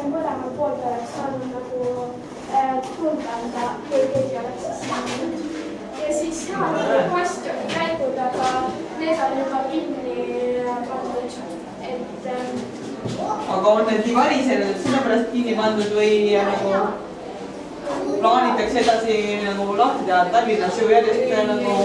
ja siis mõlemal poolt oleks saanud nagu äh, tunda anda, kui keegi oleks siis saanud. ja siis seal oli bastionikäigud, aga need on juba kinni pandud, et ähm, aga on need nii varisenud, et sellepärast kinni pandud või nagu plaanitakse edasi nagu lahti teha, Tallinnas ju järjest nagu